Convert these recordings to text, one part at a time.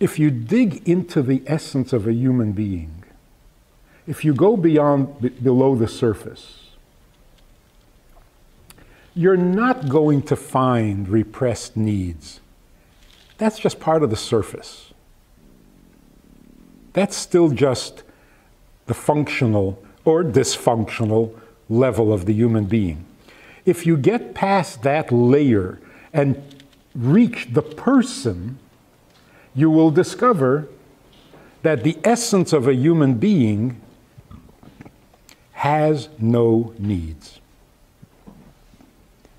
if you dig into the essence of a human being, if you go beyond, b- below the surface, you're not going to find repressed needs. That's just part of the surface. That's still just the functional or dysfunctional level of the human being. If you get past that layer and reach the person, you will discover that the essence of a human being has no needs.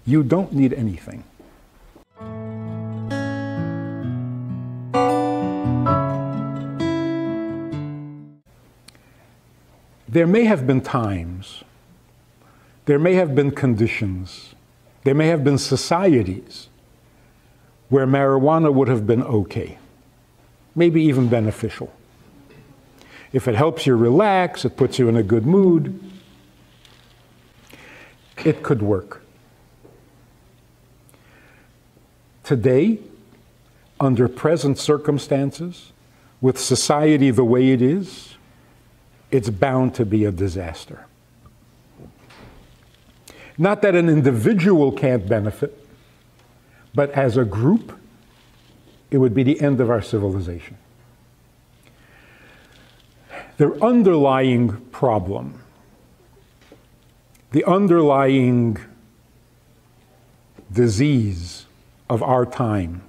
You don't need anything. There may have been times, there may have been conditions, there may have been societies where marijuana would have been okay, maybe even beneficial. If it helps you relax, it puts you in a good mood, it could work. Today, under present circumstances, with society the way it is, it's bound to be a disaster. Not that an individual can't benefit, but as a group, it would be the end of our civilization. The underlying problem, the underlying disease of our time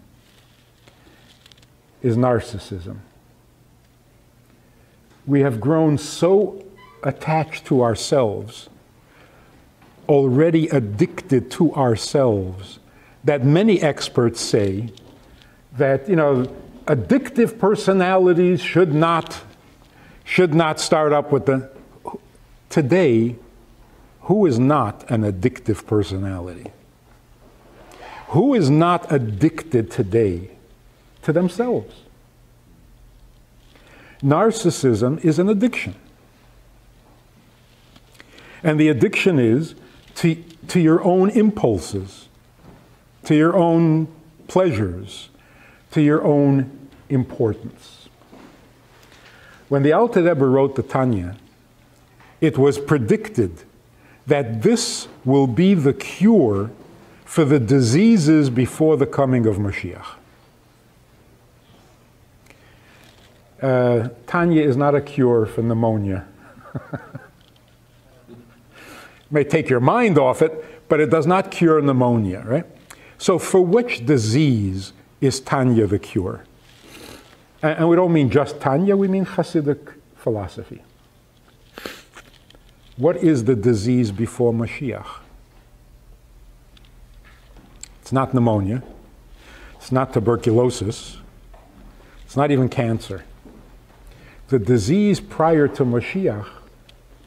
is narcissism. We have grown so attached to ourselves, already addicted to ourselves, that many experts say that, you know, addictive personalities should not, should not start up with the. Today, who is not an addictive personality? Who is not addicted today to themselves? Narcissism is an addiction. And the addiction is to, to your own impulses, to your own pleasures, to your own importance. When the Alter Rebbe wrote the Tanya, it was predicted that this will be the cure for the diseases before the coming of Mashiach. Uh, Tanya is not a cure for pneumonia. it may take your mind off it, but it does not cure pneumonia, right? So, for which disease is Tanya the cure? And, and we don't mean just Tanya, we mean Hasidic philosophy. What is the disease before Mashiach? It's not pneumonia. It's not tuberculosis. It's not even cancer. The disease prior to Mashiach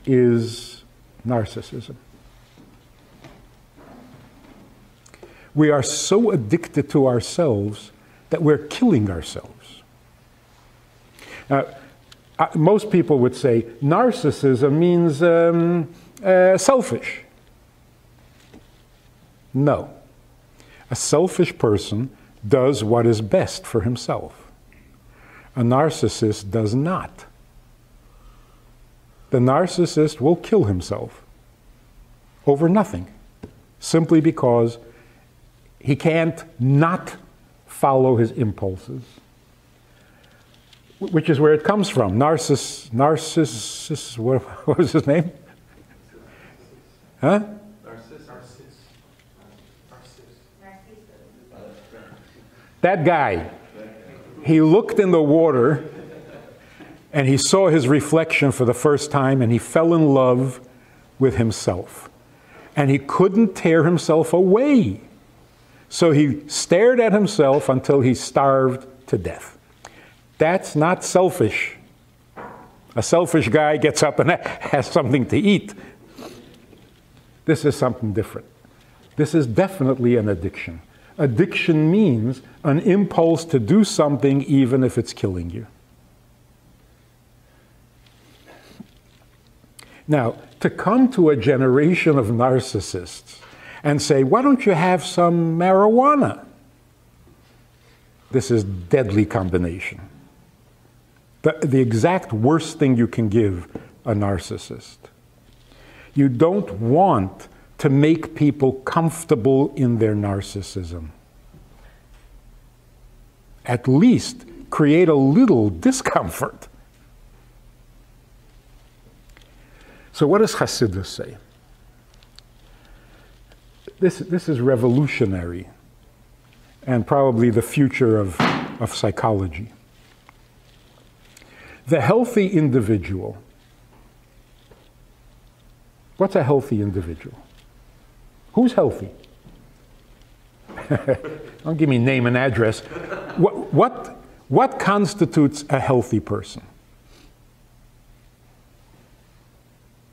is narcissism. We are so addicted to ourselves that we're killing ourselves. Now, uh, most people would say narcissism means um, uh, selfish. No. A selfish person does what is best for himself. A narcissist does not. The narcissist will kill himself over nothing, simply because he can't not follow his impulses, which is where it comes from. Narciss, Narcissus, what, what was his name? Huh? That guy, he looked in the water and he saw his reflection for the first time and he fell in love with himself. And he couldn't tear himself away. So he stared at himself until he starved to death. That's not selfish. A selfish guy gets up and has something to eat. This is something different. This is definitely an addiction. Addiction means an impulse to do something even if it's killing you. Now, to come to a generation of narcissists and say, why don't you have some marijuana? This is deadly combination. the, the exact worst thing you can give a narcissist. You don't want to make people comfortable in their narcissism. At least create a little discomfort. So, what does Hasidus say? This, this is revolutionary and probably the future of, of psychology. The healthy individual. What's a healthy individual? Who's healthy? Don't give me name and address. What, what, what constitutes a healthy person?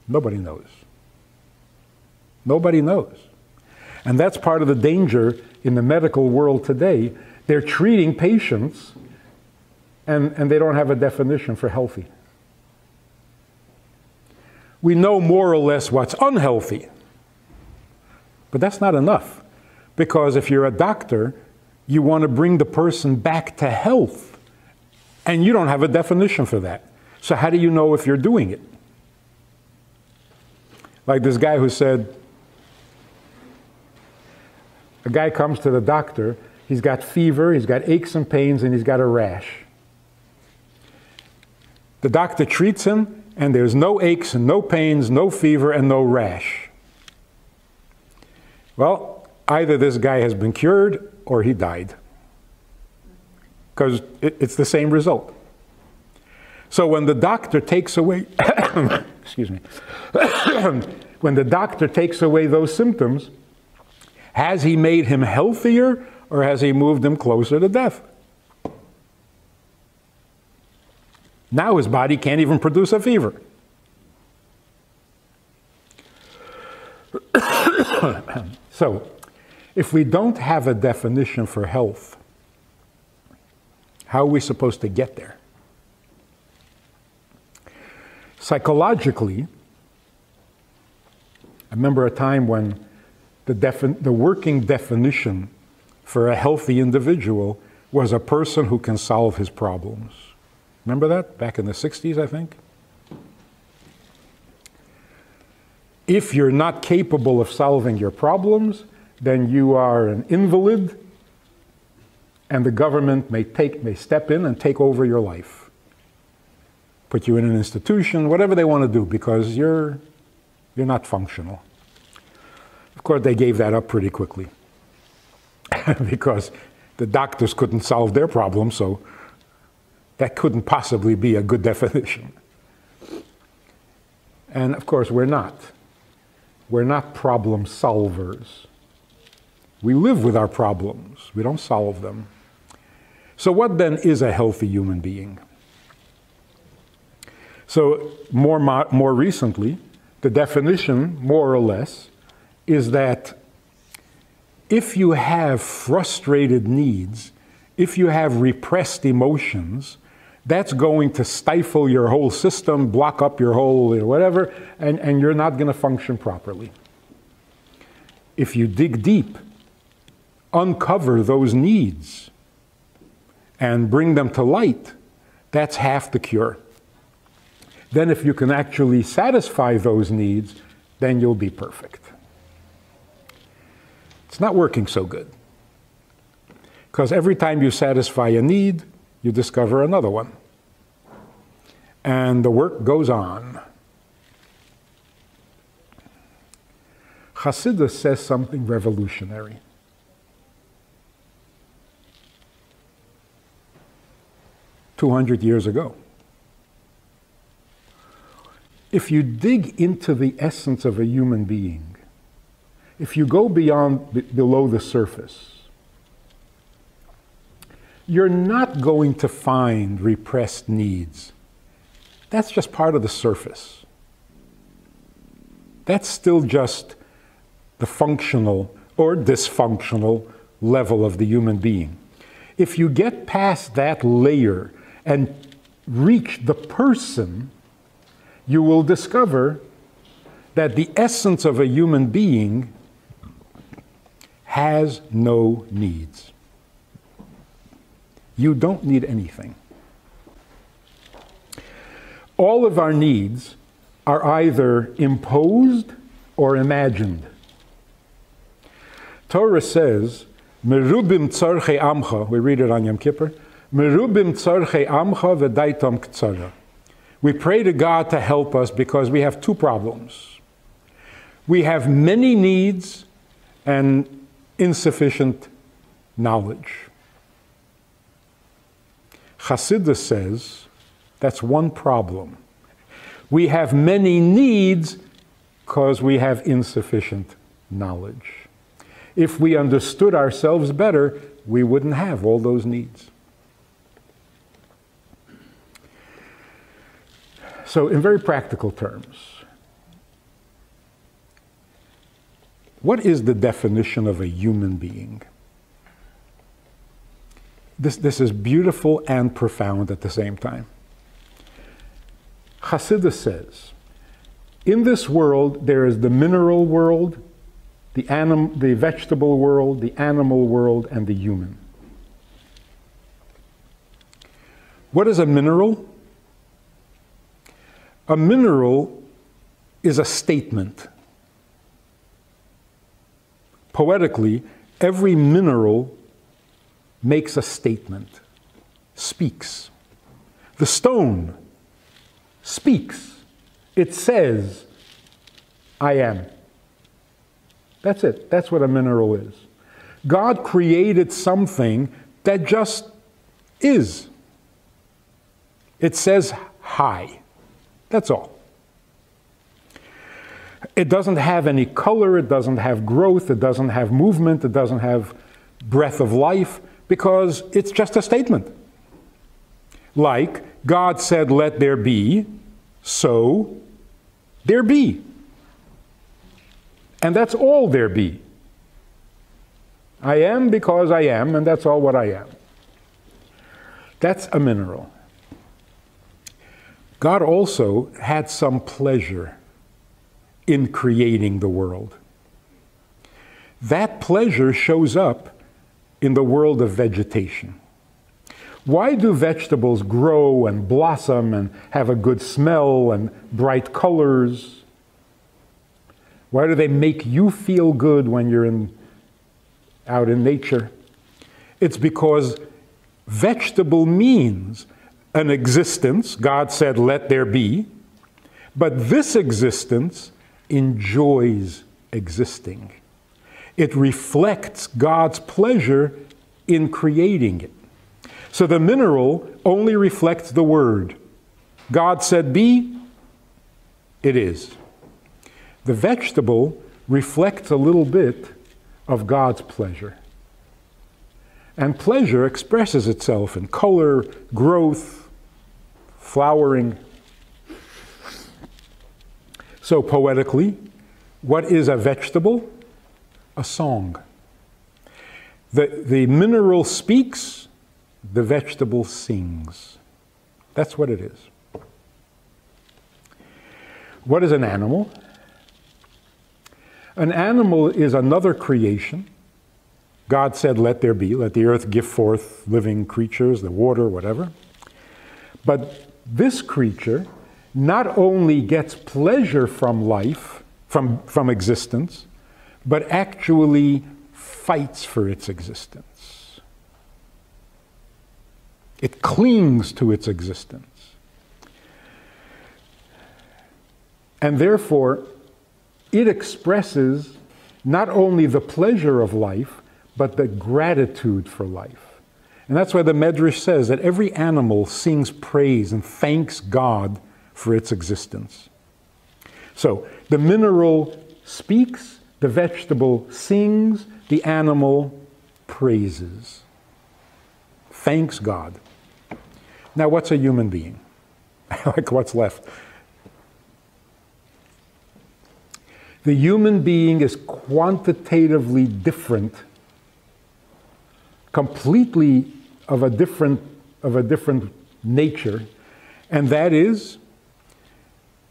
Nobody knows. Nobody knows. And that's part of the danger in the medical world today. They're treating patients and, and they don't have a definition for healthy. We know more or less what's unhealthy, but that's not enough. Because if you're a doctor, you want to bring the person back to health, and you don't have a definition for that. So, how do you know if you're doing it? Like this guy who said, a guy comes to the doctor, he's got fever, he's got aches and pains, and he's got a rash. The doctor treats him, and there's no aches and no pains, no fever, and no rash. Well, either this guy has been cured or he died. Because it, it's the same result. So when the doctor takes away, excuse me, when the doctor takes away those symptoms, has he made him healthier or has he moved him closer to death? Now his body can't even produce a fever. so, if we don't have a definition for health, how are we supposed to get there? Psychologically, I remember a time when the, the working definition for a healthy individual was a person who can solve his problems. Remember that? Back in the 60s, I think? If you're not capable of solving your problems, then you are an invalid, and the government may, take, may step in and take over your life. Put you in an institution, whatever they want to do, because you're, you're not functional. Of course, they gave that up pretty quickly because the doctors couldn't solve their problem, so that couldn't possibly be a good definition. And of course, we're not. We're not problem solvers. We live with our problems, we don't solve them. So, what then is a healthy human being? So, more, more recently, the definition, more or less, is that if you have frustrated needs, if you have repressed emotions, that's going to stifle your whole system, block up your whole whatever, and, and you're not going to function properly. If you dig deep, uncover those needs, and bring them to light, that's half the cure. Then, if you can actually satisfy those needs, then you'll be perfect. It's not working so good. Because every time you satisfy a need, you discover another one. And the work goes on. Hasidus says something revolutionary. Two hundred years ago. If you dig into the essence of a human being, if you go beyond, below the surface, you're not going to find repressed needs. That's just part of the surface. That's still just the functional or dysfunctional level of the human being. If you get past that layer and reach the person, you will discover that the essence of a human being has no needs. You don't need anything. all of our needs are either imposed or imagined. Torah says, Merubim tzarche amcha, we read it on Yom Kippur, Merubim tzarche amcha v'daitam ktsara. We pray to God to help us because we have two problems. We have many needs and insufficient knowledge. Chassidus says that's one problem. We have many needs because we have insufficient knowledge. If we understood ourselves better, we wouldn't have all those needs. So, in very practical terms, what is the definition of a human being? This, this is beautiful and profound at the same time. Hasidus says, in this world, there is the mineral world, the, anim- the vegetable world, the animal world, and the human. What is a mineral? A mineral is a statement. Poetically, every mineral makes a statement, speaks. The stone speaks. It says, I am. That's it. That's what a mineral is. God created something that just is. It says hi. That's all. It doesn't have any color, it doesn't have growth, it doesn't have movement, it doesn't have breath of life, because it's just a statement. Like God said, Let there be, so there be. And that's all there be. I am because I am, and that's all what I am. That's a mineral. God also had some pleasure in creating the world. That pleasure shows up in the world of vegetation. Why do vegetables grow and blossom and have a good smell and bright colors? Why do they make you feel good when you're in, out in nature? It's because vegetable means an existence. God said, let there be. But this existence enjoys existing. It reflects God's pleasure in creating it. So the mineral only reflects the word. God said, be, it is. The vegetable reflects a little bit of God's pleasure. And pleasure expresses itself in color, growth, flowering. So, poetically, what is a vegetable? A song. The, the mineral speaks, the vegetable sings. That's what it is. What is an animal? An animal is another creation. God said, Let there be, let the earth give forth living creatures, the water, whatever. But this creature not only gets pleasure from life, from, from existence, but actually fights for its existence. It clings to its existence. And therefore, it expresses not only the pleasure of life, but the gratitude for life. And that's why the Medrash says that every animal sings praise and thanks God for its existence. So the mineral speaks, the vegetable sings, the animal praises. Thanks God. Now, what's a human being? like what's left? The human being is quantitatively different, completely of a different, of a different nature, and that is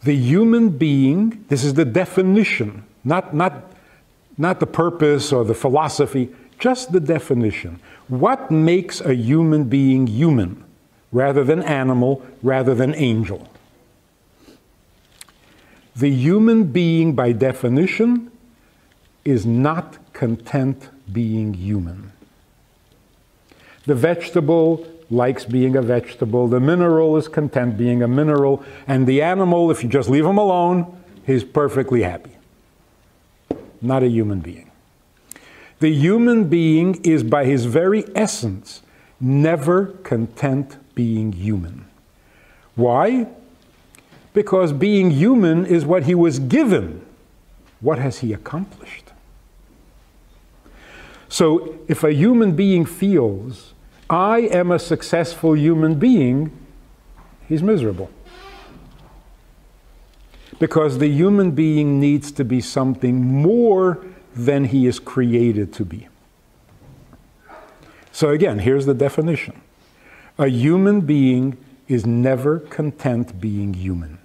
the human being, this is the definition, not, not, not the purpose or the philosophy, just the definition. What makes a human being human rather than animal, rather than angel? The human being, by definition, is not content being human. The vegetable likes being a vegetable, the mineral is content being a mineral, and the animal, if you just leave him alone, he's perfectly happy. Not a human being. The human being is, by his very essence, never content being human. Why? Because being human is what he was given. What has he accomplished? So if a human being feels, I am a successful human being, he's miserable. Because the human being needs to be something more than he is created to be. So again, here's the definition a human being is never content being human.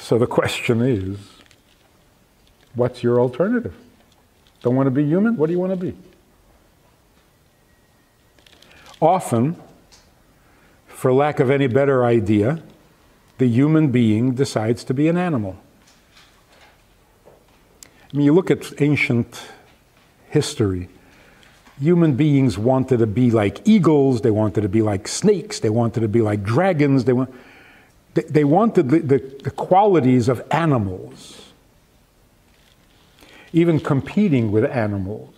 So the question is what's your alternative? Don't want to be human? What do you want to be? Often, for lack of any better idea, the human being decides to be an animal. I mean, you look at ancient history, human beings wanted to be like eagles, they wanted to be like snakes, they wanted to be like dragons, they want they wanted the, the, the qualities of animals, even competing with animals.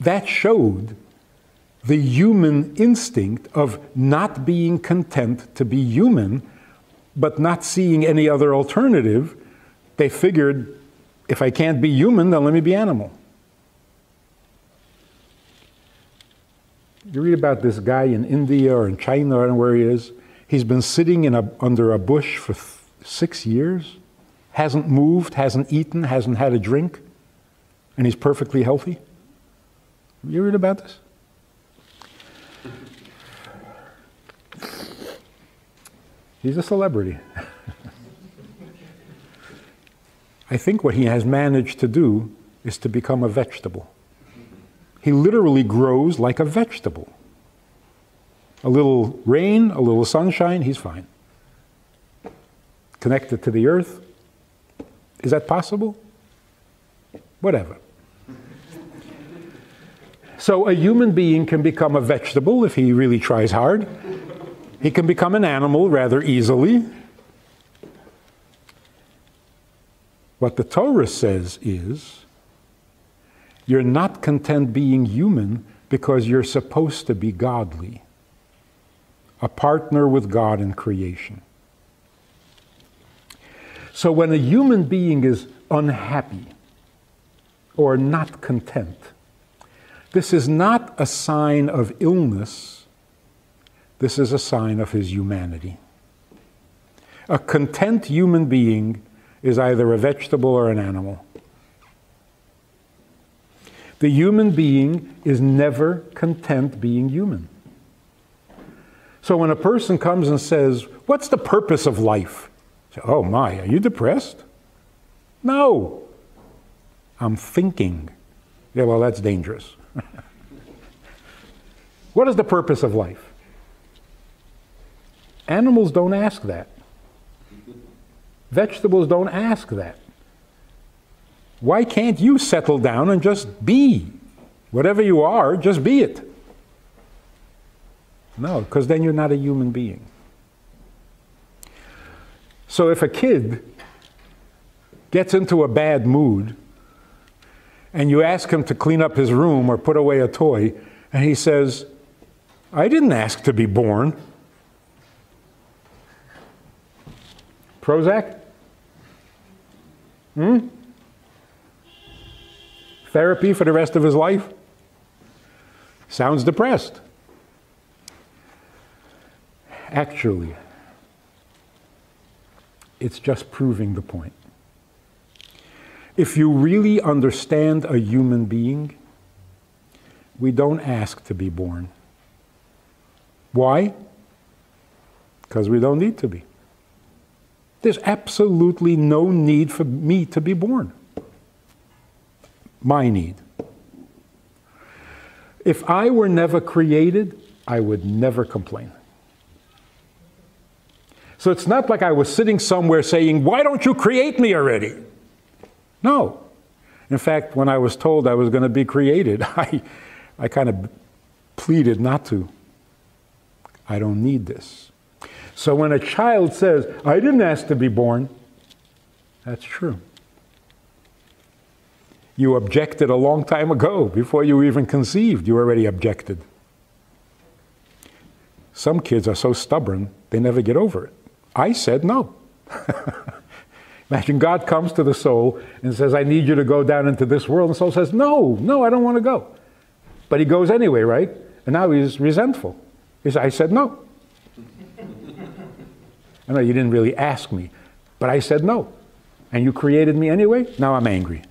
That showed the human instinct of not being content to be human, but not seeing any other alternative. They figured if I can't be human, then let me be animal. You read about this guy in India or in China or where he is. He's been sitting in a, under a bush for six years, hasn't moved, hasn't eaten, hasn't had a drink, and he's perfectly healthy. You read about this? He's a celebrity. I think what he has managed to do is to become a vegetable. He literally grows like a vegetable. A little rain, a little sunshine, he's fine. Connected to the earth. Is that possible? Whatever. So a human being can become a vegetable if he really tries hard. He can become an animal rather easily. What the Torah says is you're not content being human because you're supposed to be godly, a partner with God in creation. So when a human being is unhappy or not content, this is not a sign of illness, this is a sign of his humanity. A content human being is either a vegetable or an animal. The human being is never content being human. So when a person comes and says, What's the purpose of life? Say, oh my, are you depressed? No. I'm thinking. Yeah, well, that's dangerous. what is the purpose of life? Animals don't ask that. Vegetables don't ask that. Why can't you settle down and just be? Whatever you are, just be it. No, because then you're not a human being. So if a kid gets into a bad mood and you ask him to clean up his room or put away a toy, and he says, I didn't ask to be born. Prozac? Hmm? therapy for the rest of his life? Sounds depressed. Actually, it's just proving the point. If you really understand a human being, we don't ask to be born. Why? Because we don't need to be. There's absolutely no need for me to be born my need. If I were never created, I would never complain. So it's not like I was sitting somewhere saying, Why don't you create me already? No. In fact, when I was told I was going to be created, I, I kind of pleaded not to. I don't need this. So when a child says, I didn't ask to be born, that's true. You objected a long time ago, before you even conceived, you already objected. Some kids are so stubborn, they never get over it. I said no. Imagine God comes to the soul and says, I need you to go down into this world. And the soul says, No, no, I don't want to go. But he goes anyway, right? And now he's resentful. He said, I said no. I know you didn't really ask me, but I said no. And you created me anyway? Now I'm angry.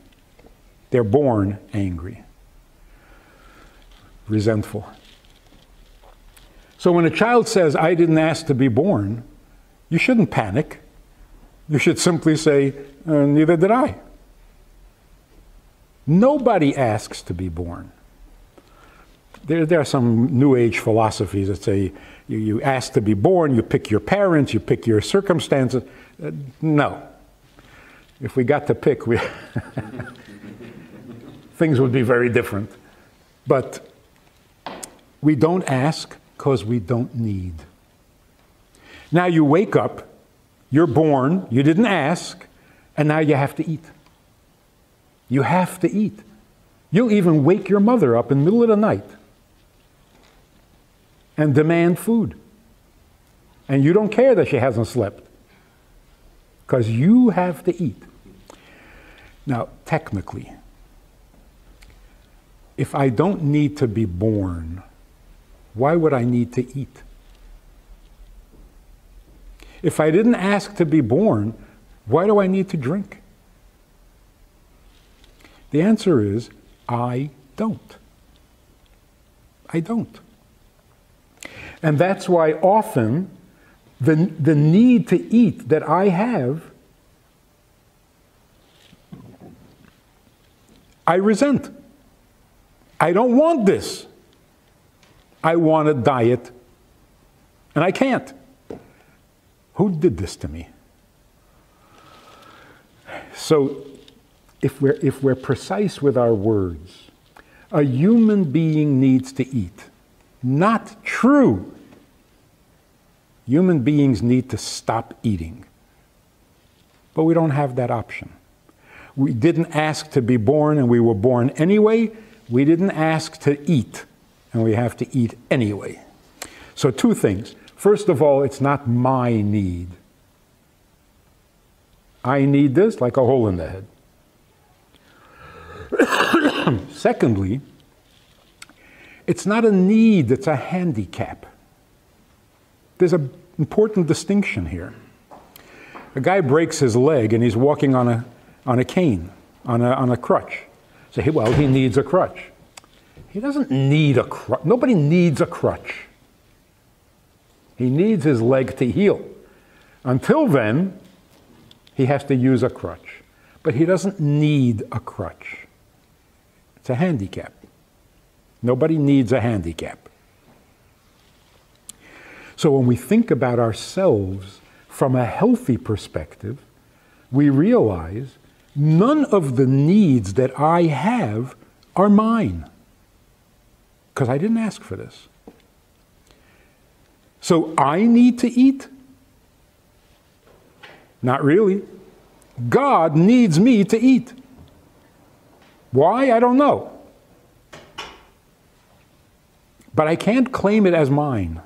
They're born angry, resentful. So when a child says, I didn't ask to be born, you shouldn't panic. You should simply say, uh, Neither did I. Nobody asks to be born. There, there are some New Age philosophies that say you, you ask to be born, you pick your parents, you pick your circumstances. Uh, no. If we got to pick, we things would be very different. But we don't ask because we don't need. Now you wake up, you're born, you didn't ask, and now you have to eat. You have to eat. You'll even wake your mother up in the middle of the night and demand food. And you don't care that she hasn't slept because you have to eat. Now, technically, if I don't need to be born, why would I need to eat? If I didn't ask to be born, why do I need to drink? The answer is I don't. I don't. And that's why often the, the need to eat that I have, I resent. I don't want this. I want a diet, and I can't. Who did this to me? So, if we're, if we're precise with our words, a human being needs to eat. Not true. Human beings need to stop eating. But we don't have that option. We didn't ask to be born, and we were born anyway. We didn't ask to eat, and we have to eat anyway. So, two things. First of all, it's not my need. I need this like a hole in the head. Secondly, it's not a need, it's a handicap. There's an important distinction here. A guy breaks his leg and he's walking on a, on a cane, on a, on a crutch. Say, well, he needs a crutch. He doesn't need a crutch. Nobody needs a crutch. He needs his leg to heal. Until then, he has to use a crutch. But he doesn't need a crutch. It's a handicap. Nobody needs a handicap. So when we think about ourselves from a healthy perspective, we realize none of the needs that I have are mine. Because I didn't ask for this. So I need to eat? Not really. God needs me to eat. Why? I don't know. But I can't claim it as mine.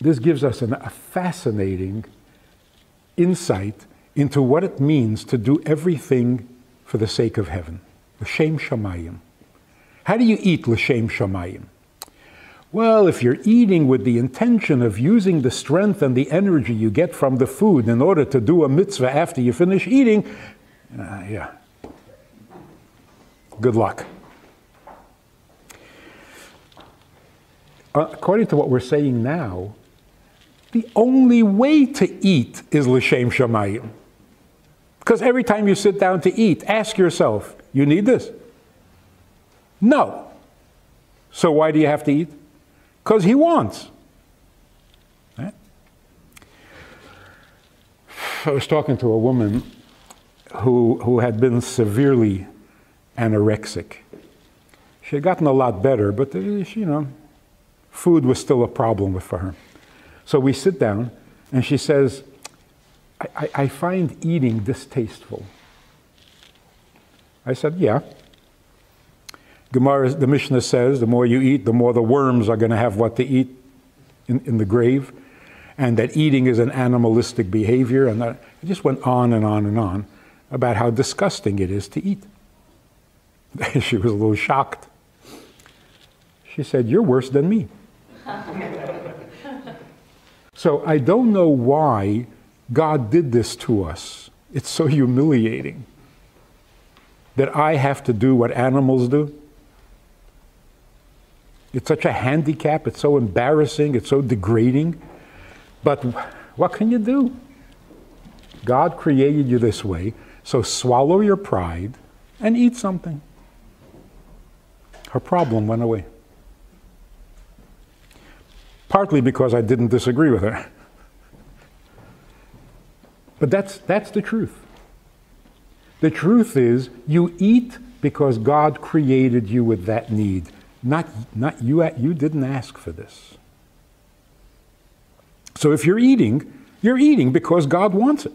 This gives us an, a fascinating insight into what it means to do everything for the sake of heaven. the L'shem shamayim. How do you eat l'shem shamayim? Well, if you're eating with the intention of using the strength and the energy you get from the food in order to do a mitzvah after you finish eating, uh, yeah. Good luck. Uh, according to what we're saying now, the only way to eat is l'shem shamayim. Because every time you sit down to eat, ask yourself, you need this? No. So why do you have to eat? Because he wants. Right? I was talking to a woman who, who had been severely anorexic. She had gotten a lot better, but uh, you know, food was still a problem for her. So we sit down, and she says, I, I, find eating distasteful. I said, Yeah. Gemara, the Mishnah says, the more you eat, the more the worms are going to have what to eat in, in the grave, and that eating is an animalistic behavior. And that, it just went on and on and on about how disgusting it is to eat. she was a little shocked. She said, You're worse than me. so I don't know why God did this to us. It's so humiliating that I have to do what animals do. It's such a handicap, it's so embarrassing, it's so degrading. But what can you do? God created you this way, so swallow your pride and eat something. Her problem went away. Partly because I didn't disagree with her. But that's, that's the truth. The truth is, you eat because God created you with that need. Not, not you, at you didn't ask for this. So if you're eating, you're eating because God wants it.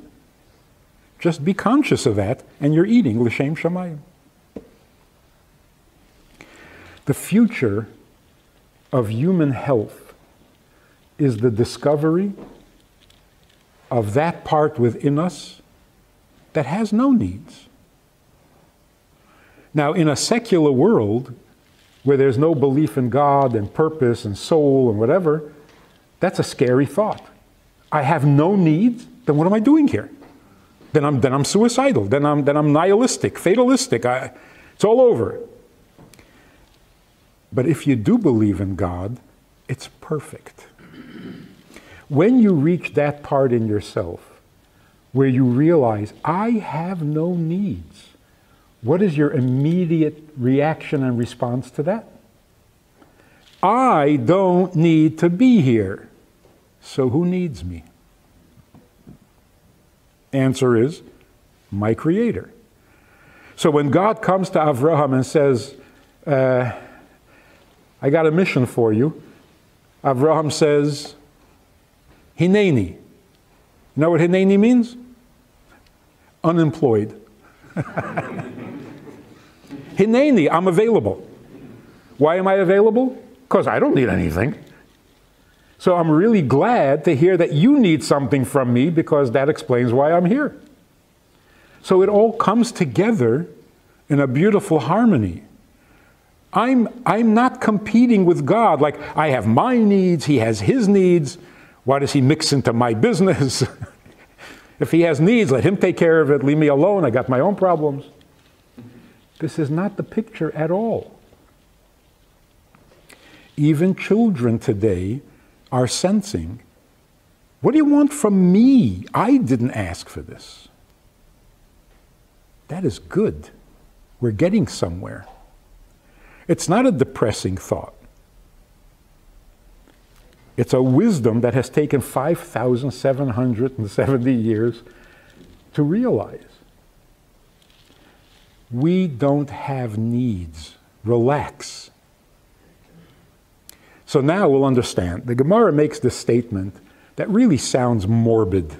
Just be conscious of that, and you're eating l'shem shamayim. The future of human health is the discovery of that part within us that has no needs. Now, in a secular world where there's no belief in God and purpose and soul and whatever, that's a scary thought. I have no needs, then what am I doing here? Then I'm, then I'm suicidal, then I'm, then I'm nihilistic, fatalistic. I, it's all over. But if you do believe in God, it's perfect. When you reach that part in yourself where you realize, I have no needs, what is your immediate reaction and response to that? I don't need to be here. So who needs me? Answer is my Creator. So when God comes to Avraham and says, uh, I got a mission for you, Avraham says, Hineni. You know what Hineni means? Unemployed. Hineni, I'm available. Why am I available? Because I don't need anything. So I'm really glad to hear that you need something from me because that explains why I'm here. So it all comes together in a beautiful harmony. I'm, I'm not competing with God like I have my needs, He has His needs. Why does He mix into my business? if He has needs, let Him take care of it. Leave me alone. I got my own problems. This is not the picture at all. Even children today are sensing what do you want from me? I didn't ask for this. That is good. We're getting somewhere. It's not a depressing thought. It's a wisdom that has taken 5,770 years to realize. We don't have needs. Relax. So now we'll understand. The Gemara makes this statement that really sounds morbid.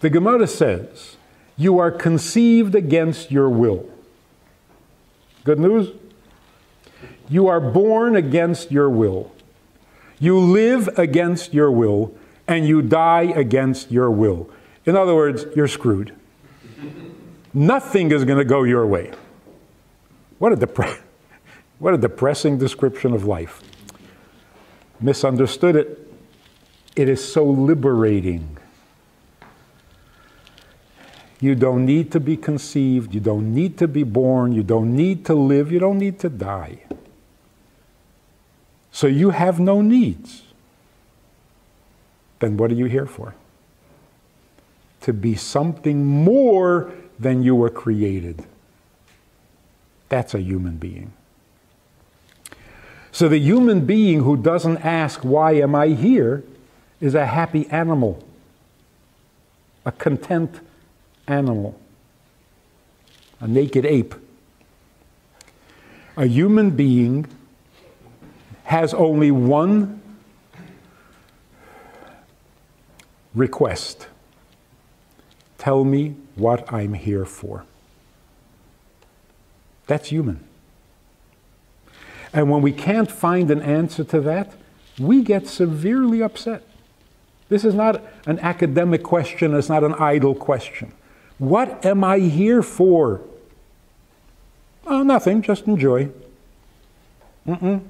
The Gemara says, You are conceived against your will. Good news? You are born against your will. You live against your will, and you die against your will. In other words, you're screwed. Nothing is going to go your way. What a, depre- what a depressing description of life. Misunderstood it. It is so liberating. You don't need to be conceived. You don't need to be born. You don't need to live. You don't need to die. So you have no needs. Then what are you here for? To be something more than you were created. That's a human being. So the human being who doesn't ask, Why am I here? is a happy animal, a content animal, a naked ape. A human being has only one request tell me what I'm here for. That's human. And when we can't find an answer to that, we get severely upset. This is not an academic question, it's not an idle question. What am I here for? Oh, nothing, just enjoy. Mm-mm.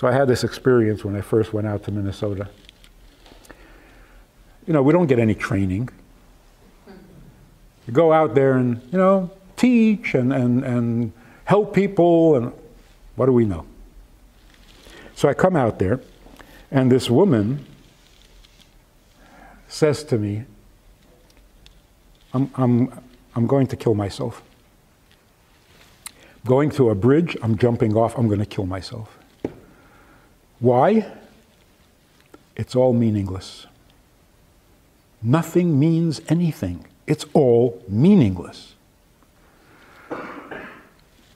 So I had this experience when I first went out to Minnesota. You know, we don't get any training. You go out there and, you know, teach and, and, and help people, and what do we know? So I come out there, and this woman says to me, I'm, I'm, I'm going to kill myself. Going to a bridge, I'm jumping off, I'm going to kill myself. Why? It's all meaningless. Nothing means anything. It's all meaningless.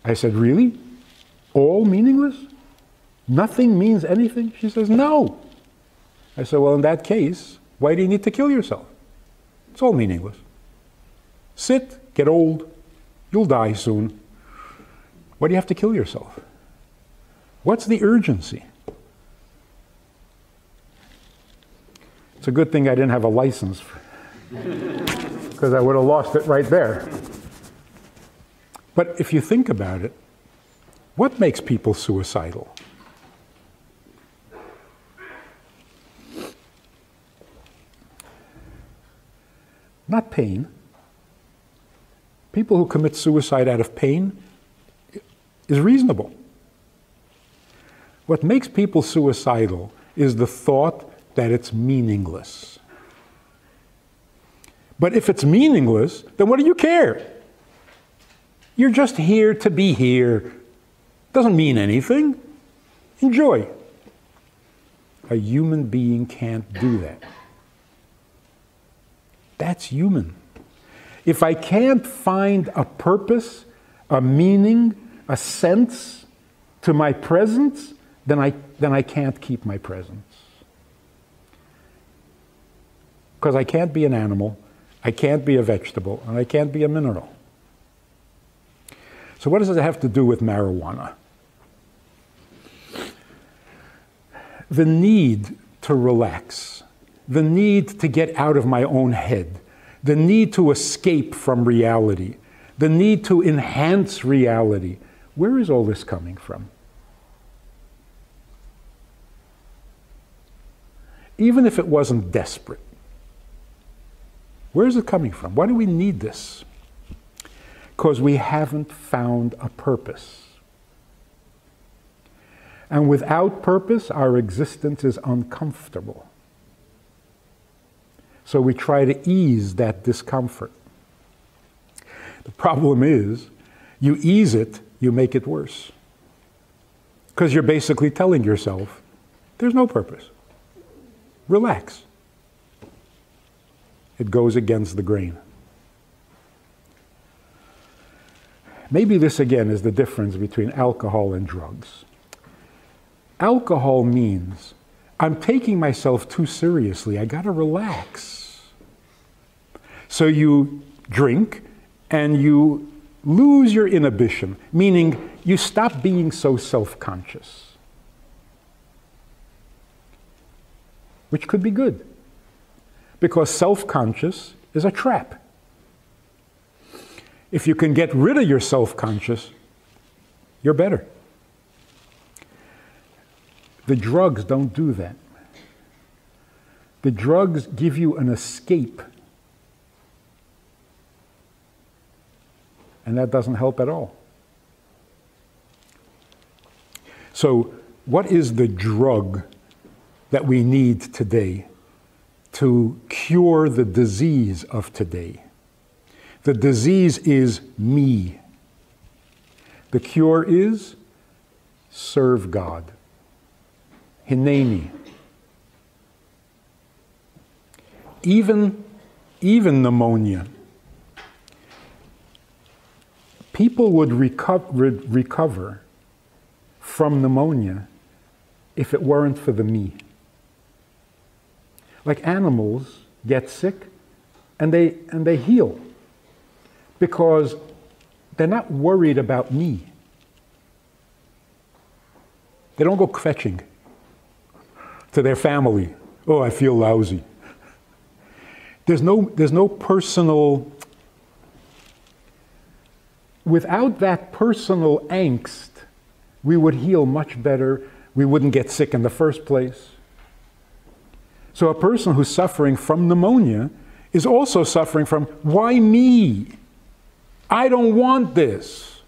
I said, Really? All meaningless? Nothing means anything? She says, No. I said, Well, in that case, why do you need to kill yourself? It's all meaningless. Sit, get old, you'll die soon. Why do you have to kill yourself? What's the urgency? It's a good thing I didn't have a license because I would have lost it right there. But if you think about it, what makes people suicidal? Not pain. People who commit suicide out of pain is reasonable. What makes people suicidal is the thought that it's meaningless. But if it's meaningless, then what do you care? You're just here to be here. Doesn't mean anything. Enjoy. A human being can't do that. That's human. If I can't find a purpose, a meaning, a sense to my presence, then I, then I can't keep my presence. Because I can't be an animal, I can't be a vegetable, and I can't be a mineral. So, what does it have to do with marijuana? The need to relax, the need to get out of my own head, the need to escape from reality, the need to enhance reality. Where is all this coming from? Even if it wasn't desperate, where is it coming from? Why do we need this? Because we haven't found a purpose. And without purpose, our existence is uncomfortable. So we try to ease that discomfort. The problem is, you ease it, you make it worse. Because you're basically telling yourself, there's no purpose. Relax it goes against the grain. Maybe this again is the difference between alcohol and drugs. Alcohol means I'm taking myself too seriously. I got to relax. So you drink and you lose your inhibition, meaning you stop being so self conscious, which could be good because self conscious is a trap. If you can get rid of your self conscious, you're better. The drugs don't do that. The drugs give you an escape. And that doesn't help at all. So, what is the drug that we need today? To cure the disease of today. The disease is me. The cure is serve God. Hineni. Even, even pneumonia. People would reco- re- recover from pneumonia if it weren't for the me. Like animals get sick and they, and they heal because they're not worried about me. They don't go fetching to their family. Oh, I feel lousy. There's no, there's no personal, without that personal angst, we would heal much better. We wouldn't get sick in the first place. So, a person who's suffering from pneumonia is also suffering from, why me? I don't want this.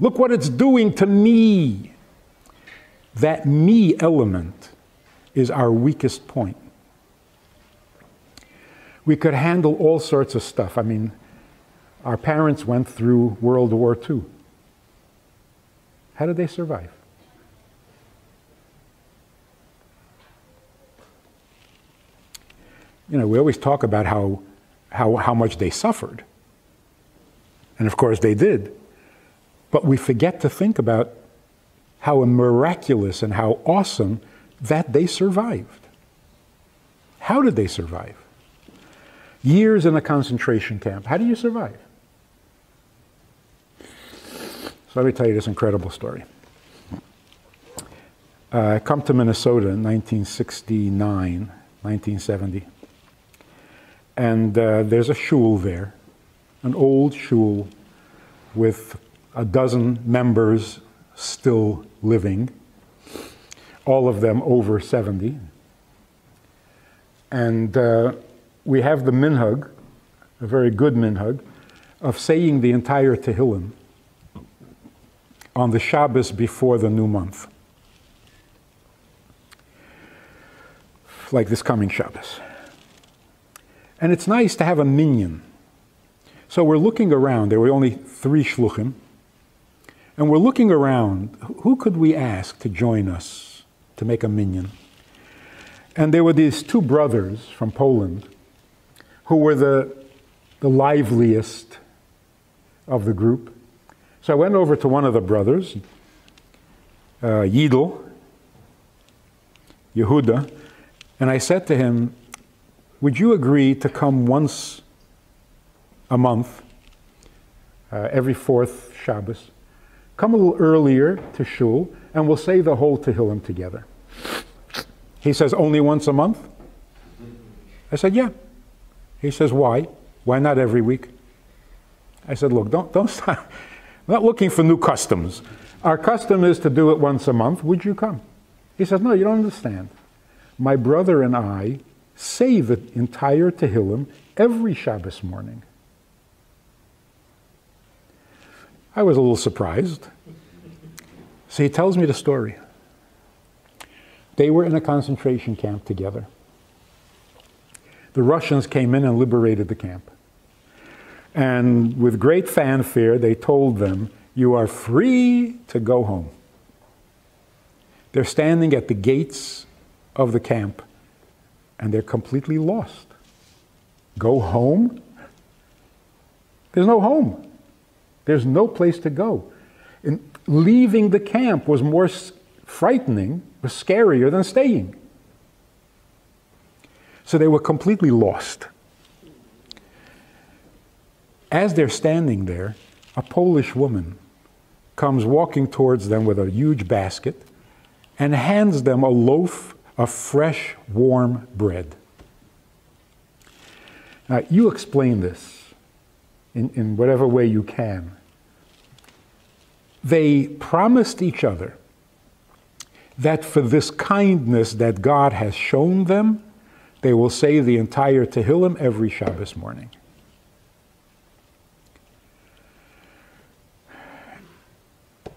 Look what it's doing to me. That me element is our weakest point. We could handle all sorts of stuff. I mean, our parents went through World War II. How did they survive? You know, we always talk about how, how, how much they suffered. And of course they did. But we forget to think about how miraculous and how awesome that they survived. How did they survive? Years in a concentration camp. How do you survive? So let me tell you this incredible story. Uh, I come to Minnesota in 1969, 1970. And uh, there's a shul there, an old shul with a dozen members still living, all of them over 70. And uh, we have the minhag, a very good minhag, of saying the entire Tehillim on the Shabbos before the new month. Like this coming Shabbos. And it's nice to have a minyan. So we're looking around. There were only three shluchim. And we're looking around. Who could we ask to join us to make a minyan? And there were these two brothers from Poland who were the, the liveliest of the group. So I went over to one of the brothers, uh, Yehuda, and I said to him, Would you agree to come once a month, uh, every fourth Shabbos, come a little earlier to shul, and we'll say the whole Tehillim together. He says, only once a month? I said, yeah. He says, why? Why not every week? I said, look, don't, don't stop. I'm not looking for new customs. Our custom is to do it once a month. Would you come? He says, no, you don't understand. My brother and I say the entire Tehillim every Shabbos morning. I was a little surprised. So he tells me the story. They were in a concentration camp together. The Russians came in and liberated the camp. And with great fanfare, they told them, You are free to go home. They're standing at the gates of the camp and they're completely lost. Go home? There's no home. There's no place to go. And leaving the camp was more frightening, was scarier than staying. So they were completely lost. As they're standing there, a Polish woman comes walking towards them with a huge basket and hands them a loaf of fresh, warm bread. Now, you explain this in, in whatever way you can. They promised each other that for this kindness that God has shown them, they will say the entire Tehillim every Shabbos morning.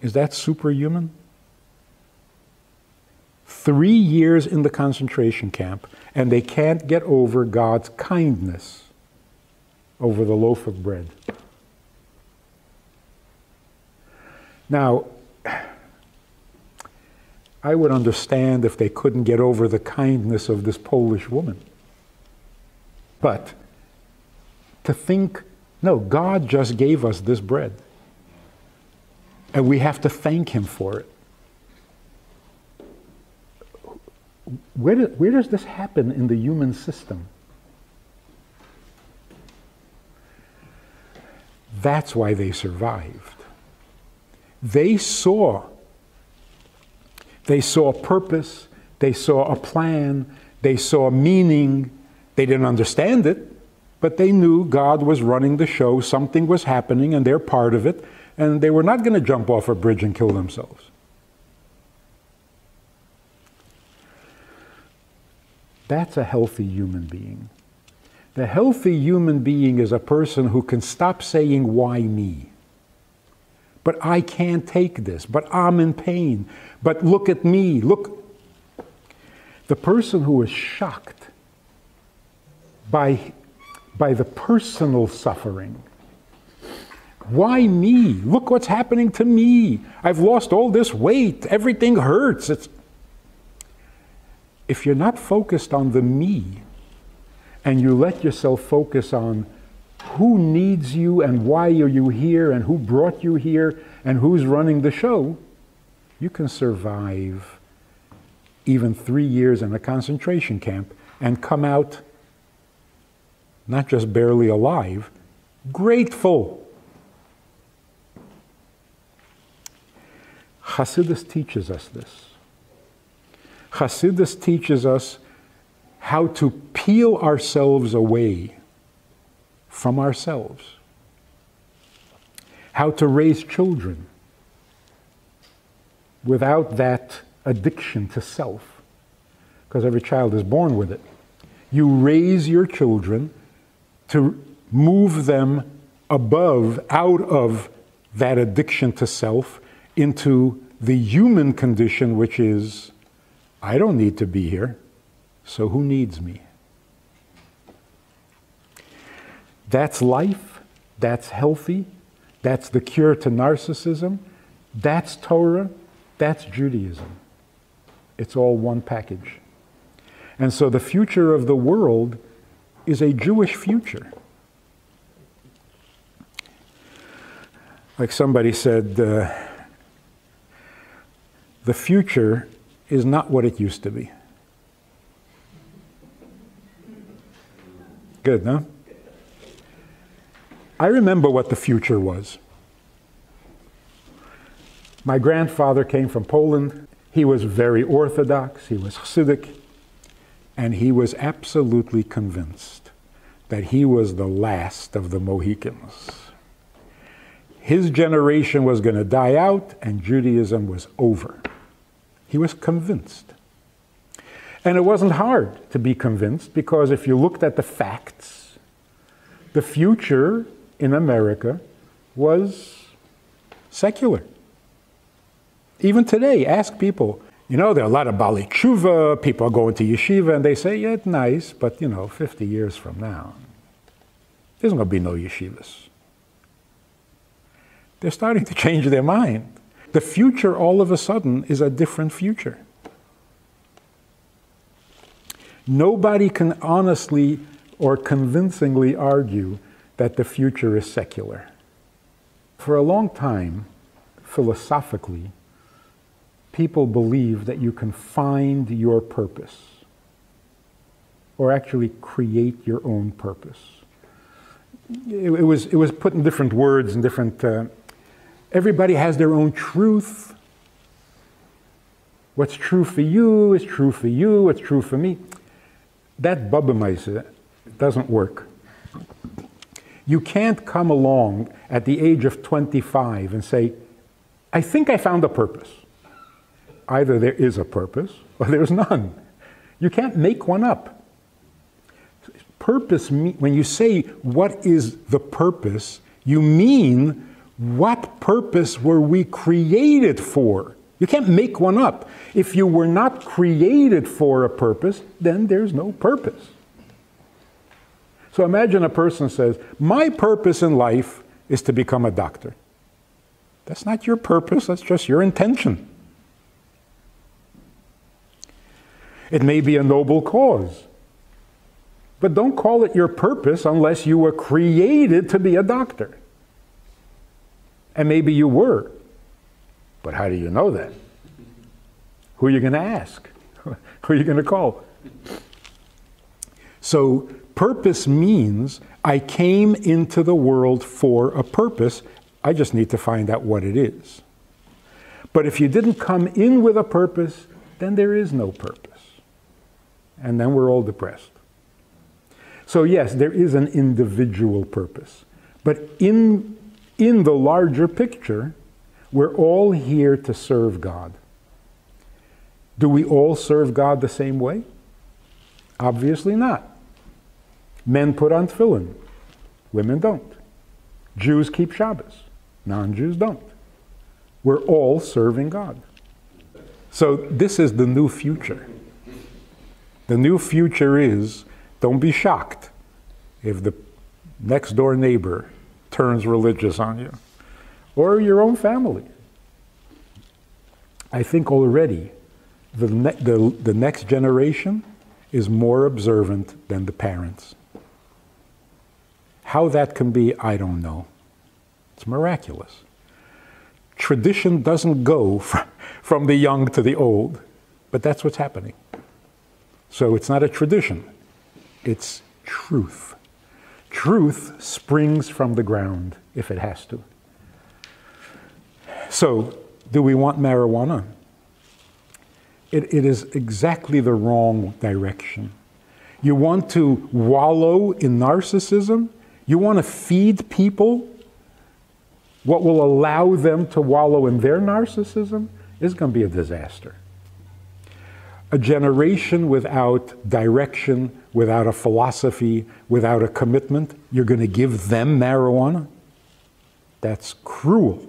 Is that superhuman? Three years in the concentration camp, and they can't get over God's kindness over the loaf of bread. Now, I would understand if they couldn't get over the kindness of this Polish woman. But to think, no, God just gave us this bread. And we have to thank Him for it. Where, do, where does this happen in the human system? That's why they survived. They saw they saw purpose, they saw a plan, they saw meaning. They didn't understand it, but they knew God was running the show, something was happening, and they're part of it, and they were not going to jump off a bridge and kill themselves. That's a healthy human being. The healthy human being is a person who can stop saying, Why me? But I can't take this. But I'm in pain. But look at me. Look. The person who is shocked by, by the personal suffering. Why me? Look what's happening to me. I've lost all this weight. Everything hurts. It's, if you're not focused on the me and you let yourself focus on who needs you and why are you here and who brought you here and who's running the show, you can survive even three years in a concentration camp and come out not just barely alive, grateful. Hasidus teaches us this. Hasidus teaches us how to peel ourselves away from ourselves, how to raise children without that addiction to self, because every child is born with it. You raise your children to move them above, out of that addiction to self, into the human condition, which is I don't need to be here, so who needs me? That's life, that's healthy, that's the cure to narcissism, that's Torah, that's Judaism. It's all one package. And so the future of the world is a Jewish future. Like somebody said, uh, the future is not what it used to be. Good, no? I remember what the future was. My grandfather came from Poland. He was very Orthodox, he was Hasidic, and he was absolutely convinced that he was the last of the Mohicans. His generation was going to die out, and Judaism was over. He was convinced. And it wasn't hard to be convinced because if you looked at the facts, the future in America was secular. Even today, ask people, you know, there are a lot of Bali Tshuva, people are going to yeshiva, and they say, yeah, it's nice, but, you know, 50 years from now, there's going to be no yeshivas. They're starting to change their mind. The future, all of a sudden, is a different future. Nobody can honestly or convincingly argue that the future is secular. For a long time, philosophically, people believe that you can find your purpose or actually create your own purpose. It, it was, it was put in different words and different. Uh, everybody has their own truth. What's true for you is true for you, what's true for me. That Bubbemeise doesn't work. You can't come along at the age of 25 and say, I think I found a purpose. Either there is a purpose or there's none. You can't make one up. Purpose, when you say what is the purpose, you mean what purpose were we created for? You can't make one up. If you were not created for a purpose, then there's no purpose. So imagine a person says, My purpose in life is to become a doctor. That's not your purpose, that's just your intention. It may be a noble cause. But don't call it your purpose unless you were created to be a doctor. And maybe you were. But how do you know that? Who are you going to ask? Who are you going to call? So, purpose means I came into the world for a purpose. I just need to find out what it is. But if you didn't come in with a purpose, then there is no purpose. And then we're all depressed. So, yes, there is an individual purpose. But in, in the larger picture, we're all here to serve God. Do we all serve God the same way? Obviously not. Men put on tefillin, women don't. Jews keep Shabbos, non Jews don't. We're all serving God. So, this is the new future. The new future is don't be shocked if the next door neighbor turns religious on you or your own family. I think already the, ne- the, the next generation is more observant than the parents. How that can be, I don't know. It's miraculous. Tradition doesn't go from the young to the old, but that's what's happening. So it's not a tradition, it's truth. Truth springs from the ground if it has to. So, do we want marijuana? It, it is exactly the wrong direction. You want to wallow in narcissism? You want to feed people what will allow them to wallow in their narcissism? Is going to be a disaster. A generation without direction, without a philosophy, without a commitment, you're going to give them marijuana? That's cruel.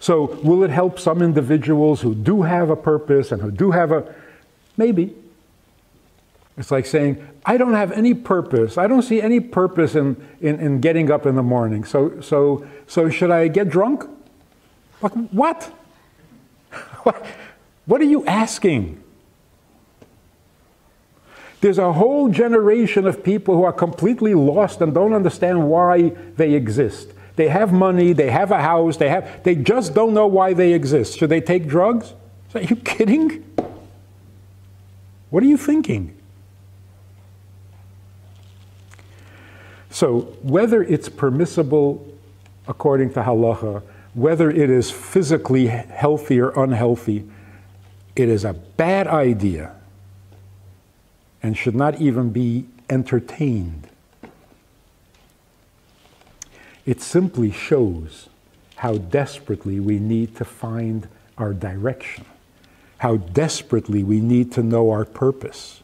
So, will it help some individuals who do have a purpose and who do have a. Maybe. It's like saying, I don't have any purpose. I don't see any purpose in, in, in getting up in the morning. So, so, so, should I get drunk? What? What? What are you asking? There's a whole generation of people who are completely lost and don't understand why they exist. They have money, they have a house, they have they just don't know why they exist. Should they take drugs? Are you kidding? What are you thinking? So, whether it's permissible according to halacha, whether it is physically healthy or unhealthy, it is a bad idea and should not even be entertained. It simply shows how desperately we need to find our direction, how desperately we need to know our purpose.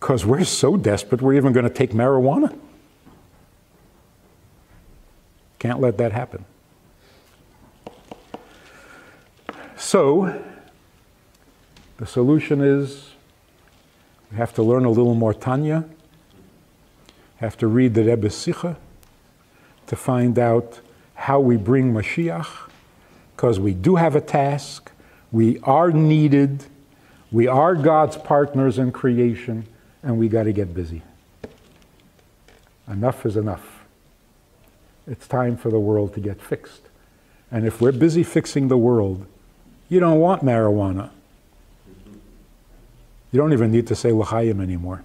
Because we're so desperate, we're even going to take marijuana. Can't let that happen. So, the solution is we have to learn a little more Tanya, have to read the Rebbe Sikha, to find out how we bring Mashiach, because we do have a task, we are needed, we are God's partners in creation, and we got to get busy. Enough is enough. It's time for the world to get fixed. And if we're busy fixing the world, you don't want marijuana. You don't even need to say l'chaim anymore.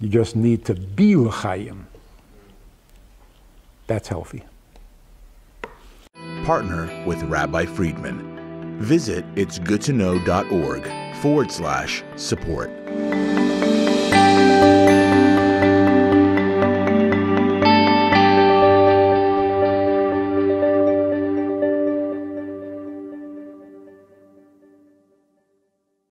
You just need to be l'chaim. That's healthy. Partner with Rabbi Friedman. Visit itsgoodtoknow.org forward slash support.